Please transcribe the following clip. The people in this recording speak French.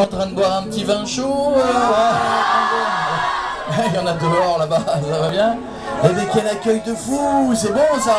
En train de boire un petit vin chaud euh, Il y en a dehors là-bas, ça va bien. Eh bien quel accueil de fou, c'est bon ça.